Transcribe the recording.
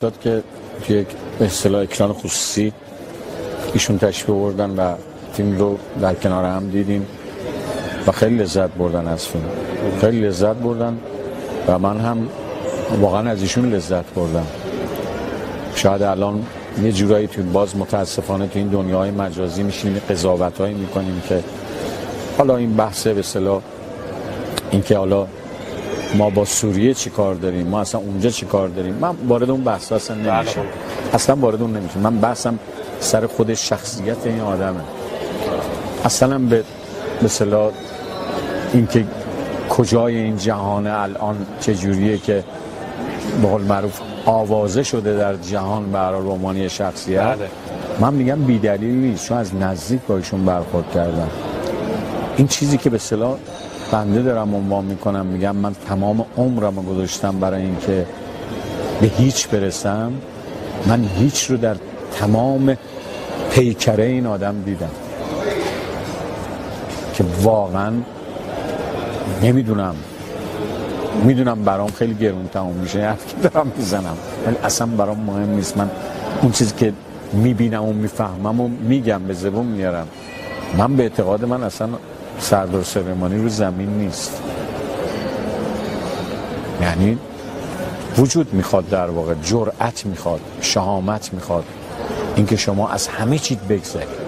داد که یک اصطلاح اکران خصوصی ایشون تشبیه بردن و فیلم رو در کنار هم دیدیم و خیلی لذت بردن از فیلم. خیلی لذت بردن و من هم واقعا از ایشون لذت بردم. شاید الان یه جورایی توی باز متاسفانه تو این دنیای مجازی میشینیم قضاوت هایی می‌کنیم که حالا این بحث به اصطلاح اینکه حالا ما با سوریه چی کار داریم؟ ما اصلا اونجا چی کار داریم؟ من وارد اون بحث اصلا نمیشم. اصلا وارد اون نمیشم. من بحثم سر خود شخصیت این آدمه. اصلا به مثلا اینکه کجای این جهان الان چجوریه که به قول معروف آوازه شده در جهان برای رومانی شخصیت. بله. من میگم بیدلیل نیست. چون از نزدیک با ایشون برخورد کردم. این چیزی که به صلاح بنده دارم عنوان می‌کنم میگم من تمام عمرم رو گذاشتم برای اینکه به هیچ برسم من هیچ رو در تمام پیکره این آدم دیدم که واقعا نمی‌دونم. می‌دونم برام خیلی گرون تموم میشه یعنی که دارم می‌زنم ولی اصلا برام مهم نیست. من اون چیزی که می‌بینم و می‌فهمم و میگم به زبون میارم. من به اعتقاد من اصلا سردار سلیمانی رو زمین نیست. یعنی وجود می‌خواد در واقع جرأت می‌خواد شهامت می‌خواد. اینکه شما از همه چیز بگذرید.